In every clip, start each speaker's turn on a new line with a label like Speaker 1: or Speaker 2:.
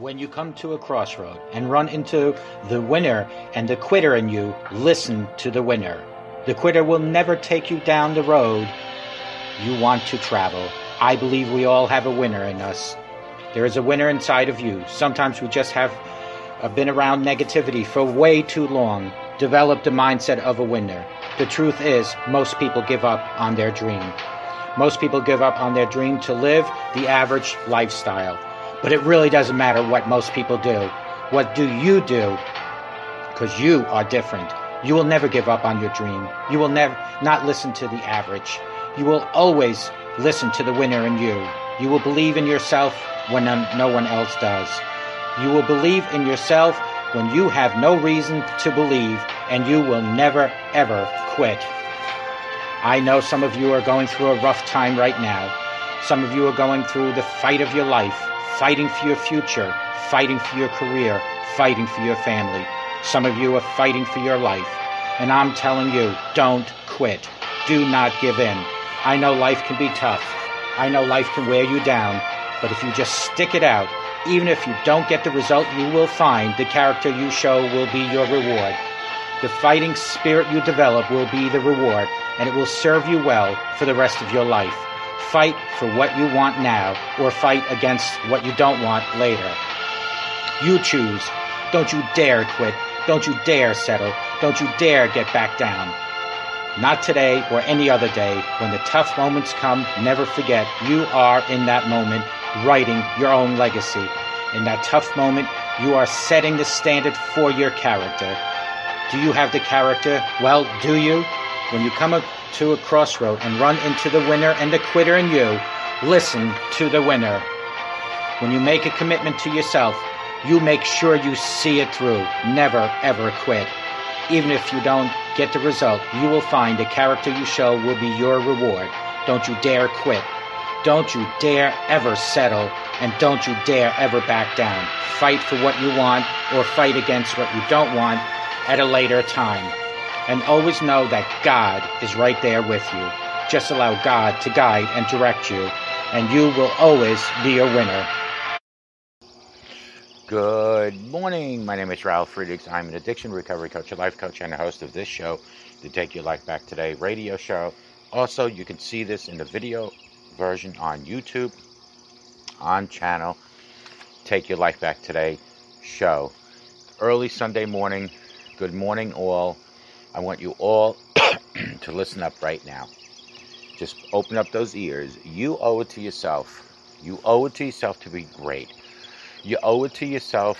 Speaker 1: When you come to a crossroad and run into the winner and the quitter in you, listen to the winner. The quitter will never take you down the road you want to travel. I believe we all have a winner in us. There is a winner inside of you. Sometimes we just have uh, been around negativity for way too long, developed the mindset of a winner. The truth is, most people give up on their dream. Most people give up on their dream to live the average lifestyle. But it really doesn't matter what most people do. What do you do? Because you are different. You will never give up on your dream. You will never not listen to the average. You will always listen to the winner in you. You will believe in yourself when no one else does. You will believe in yourself when you have no reason to believe, and you will never, ever quit. I know some of you are going through a rough time right now. Some of you are going through the fight of your life, fighting for your future, fighting for your career, fighting for your family. Some of you are fighting for your life. And I'm telling you, don't quit. Do not give in. I know life can be tough. I know life can wear you down. But if you just stick it out, even if you don't get the result you will find, the character you show will be your reward. The fighting spirit you develop will be the reward, and it will serve you well for the rest of your life. Fight for what you want now, or fight against what you don't want later. You choose. Don't you dare quit. Don't you dare settle. Don't you dare get back down. Not today or any other day. When the tough moments come, never forget you are in that moment writing your own legacy. In that tough moment, you are setting the standard for your character. Do you have the character? Well, do you? When you come to a crossroad and run into the winner and the quitter in you, listen to the winner. When you make a commitment to yourself, you make sure you see it through. Never, ever quit. Even if you don't get the result, you will find the character you show will be your reward. Don't you dare quit. Don't you dare ever settle, and don't you dare ever back down. Fight for what you want or fight against what you don't want at a later time. And always know that God is right there with you. Just allow God to guide and direct you, and you will always be a winner.
Speaker 2: Good morning. My name is Ralf Friedrichs. I'm an addiction recovery coach, a life coach, and a host of this show, the Take Your Life Back Today radio show. Also, you can see this in the video version on YouTube, on channel Take Your Life Back Today show. Early Sunday morning, Good morning, all. I want you all to listen up right now. Just open up those ears. You owe it to yourself. You owe it to yourself to be great. You owe it to yourself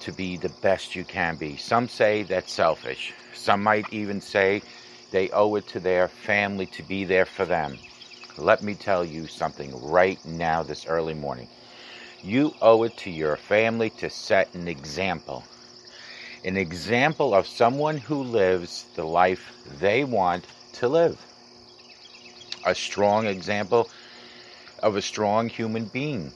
Speaker 2: to be the best you can be. Some say that's selfish. Some might even say they owe it to their family to be there for them. Let me tell you something right now, this early morning. You owe it to your family to set an example an example of someone who lives the life they want to live. A strong example of a strong human being.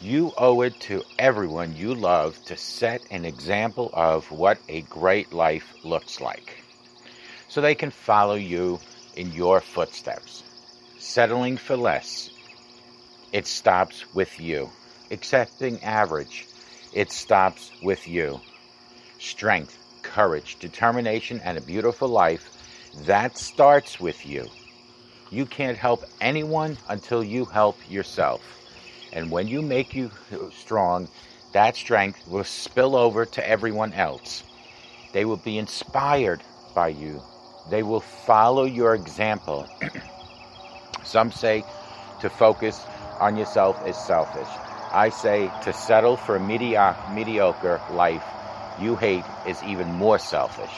Speaker 2: You owe it to everyone you love to set an example of what a great life looks like so they can follow you in your footsteps. Settling for less, it stops with you. Accepting average, it stops with you strength, courage, determination, and a beautiful life, that starts with you. You can't help anyone until you help yourself. And when you make you strong, that strength will spill over to everyone else. They will be inspired by you. They will follow your example. Some say to focus on yourself is selfish. I say to settle for a mediocre life you hate is even more selfish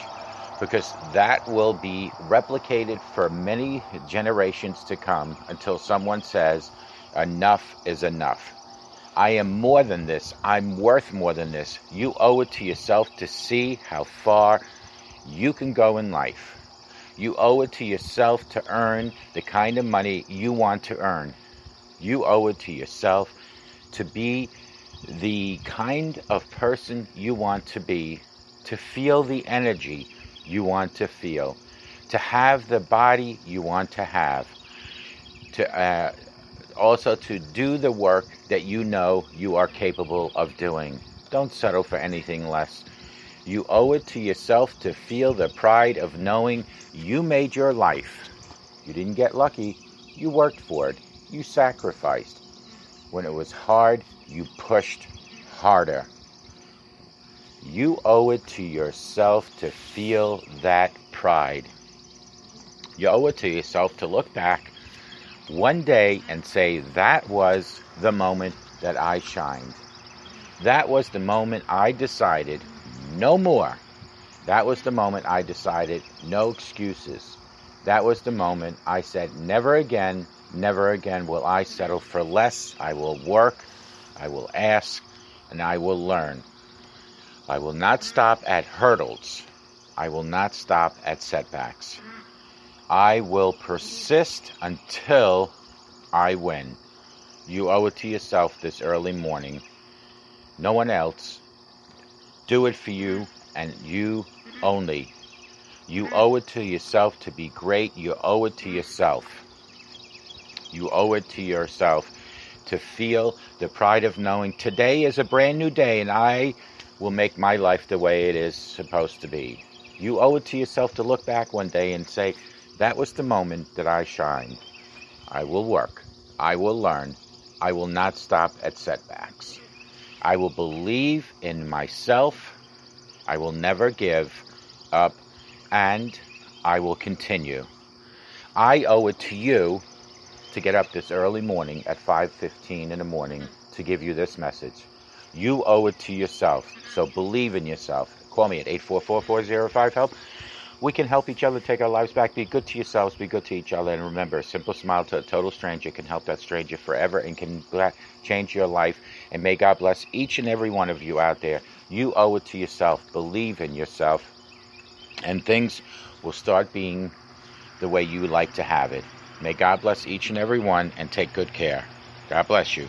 Speaker 2: because that will be replicated for many generations to come until someone says, enough is enough. I am more than this. I'm worth more than this. You owe it to yourself to see how far you can go in life. You owe it to yourself to earn the kind of money you want to earn. You owe it to yourself to be the kind of person you want to be, to feel the energy you want to feel, to have the body you want to have, to uh, also to do the work that you know you are capable of doing. Don't settle for anything less. You owe it to yourself to feel the pride of knowing you made your life. You didn't get lucky, you worked for it, you sacrificed. When it was hard, you pushed harder. You owe it to yourself to feel that pride. You owe it to yourself to look back one day and say, That was the moment that I shined. That was the moment I decided no more. That was the moment I decided no excuses. That was the moment I said, Never again, never again will I settle for less. I will work, I will ask, and I will learn. I will not stop at hurdles. I will not stop at setbacks. I will persist until I win. You owe it to yourself this early morning. No one else. Do it for you and you only. You owe it to yourself to be great. You owe it to yourself. You owe it to yourself to feel the pride of knowing today is a brand new day and I will make my life the way it is supposed to be. You owe it to yourself to look back one day and say, that was the moment that I shined. I will work. I will learn. I will not stop at setbacks. I will believe in myself. I will never give up and I will continue. I owe it to you to get up this early morning at 5:15 in the morning to give you this message. You owe it to yourself. So believe in yourself. Call me at 844-405-HELP. We can help each other take our lives back. Be good to yourselves, be good to each other, and remember, a simple smile to a total stranger can help that stranger forever and can change your life. And may God bless each and every one of you out there. You owe it to yourself. Believe in yourself, and things will start being the way you like to have it. May God bless each and every one and take good care. God bless you.